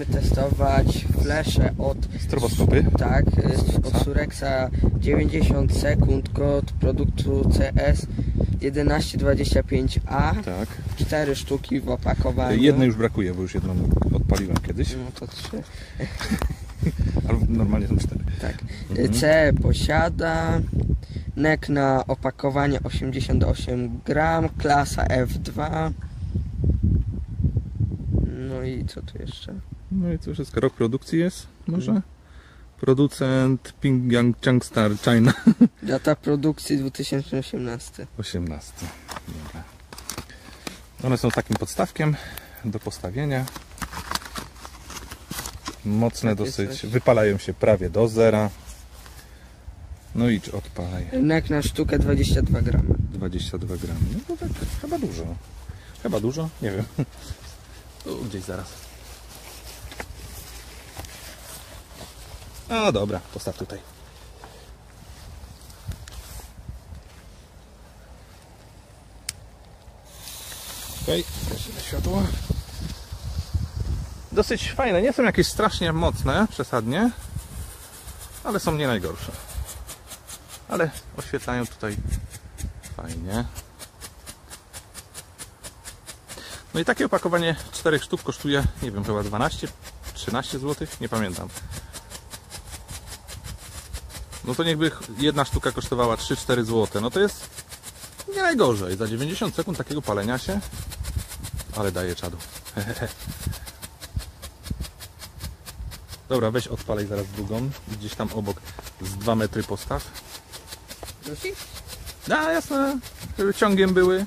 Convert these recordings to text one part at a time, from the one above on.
Będziemy testować flesze od Stroboskopy. tak, y, od Surexa 90 sekund, kod produktu CS 1125A, Tak. cztery sztuki w opakowaniu. Jednej już brakuje, bo już jedną odpaliłem kiedyś. No to trzy. Ale normalnie są cztery. Tak. Mhm. C posiada. NEK na opakowanie 88 gram, klasa F2. No i co tu jeszcze? No i co wszystko. Rok produkcji jest może? Producent Pingyang Changstar China. Data produkcji 2018. 18. Dobra. One są takim podstawkiem do postawienia. Mocne Takie dosyć. coś. Wypalają się prawie do zera. No i odpalaj. NEK na sztukę 22 gramy. 22 gramy. No to tak chyba dużo. Chyba dużo? Nie wiem. Gdzieś zaraz. A dobra, postaw tutaj. Okej, okay. światło. Dosyć fajne, nie są jakieś strasznie mocne, przesadnie, ale są nie najgorsze. Ale oświetlają tutaj Fajnie. No i takie opakowanie 4 sztuk kosztuje, nie wiem, chyba 12, 13 zł, nie pamiętam. No to niechby jedna sztuka kosztowała 3-4 zł, no to jest nie najgorzej. Za 90 sekund takiego palenia się, ale daje czadu. Dobra, weź odpalej zaraz drugą, gdzieś tam obok z 2 metry postaw. Dusi? A, jasne. Ciągiem były.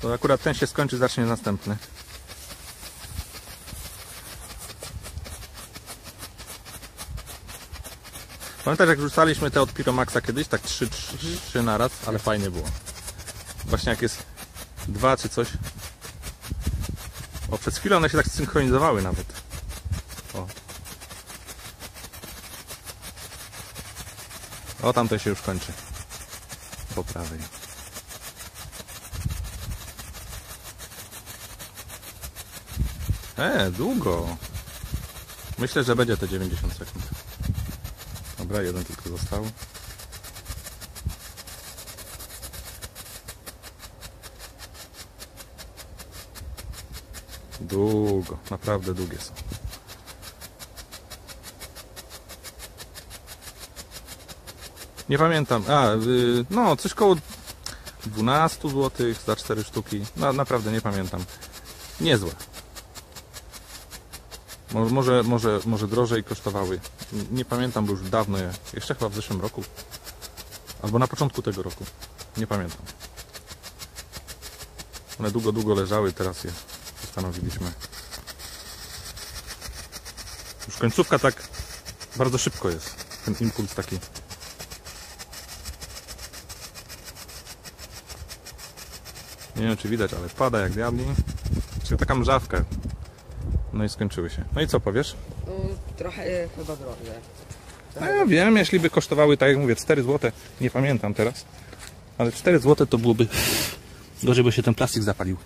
To akurat ten się skończy, zacznie następny. Pamiętasz jak rzucaliśmy te od Piromaxa kiedyś, tak 3, 3, 3 naraz, ale fajnie było. Właśnie jak jest dwa czy coś. O, przez chwilę one się tak synchronizowały nawet. O. O, tamto się już kończy. Po prawej. E, długo. Myślę, że będzie te 90 sekund. Dobra, jeden tylko został. Długo, naprawdę długie są. Nie pamiętam. A, y, no, coś koło 12 zł za 4 sztuki. No, naprawdę nie pamiętam. Niezłe. Mo- Może, może, może drożej kosztowały. Nie pamiętam, bo już dawno je. Jeszcze chyba w zeszłym roku. Albo na początku tego roku. Nie pamiętam. One długo, długo leżały, teraz je postanowiliśmy. Już końcówka tak bardzo szybko jest. Ten impuls taki. Nie wiem czy widać, ale pada jak diabli. Czyli taka mrzawka. No i skończyły się. No i co powiesz? No, trochę chyba drogie. No ja wiem, jeśli by kosztowały, tak jak mówię, 4 zł, nie pamiętam teraz. Ale 4 zł to byłoby gorzej, bo się ten plastik zapalił.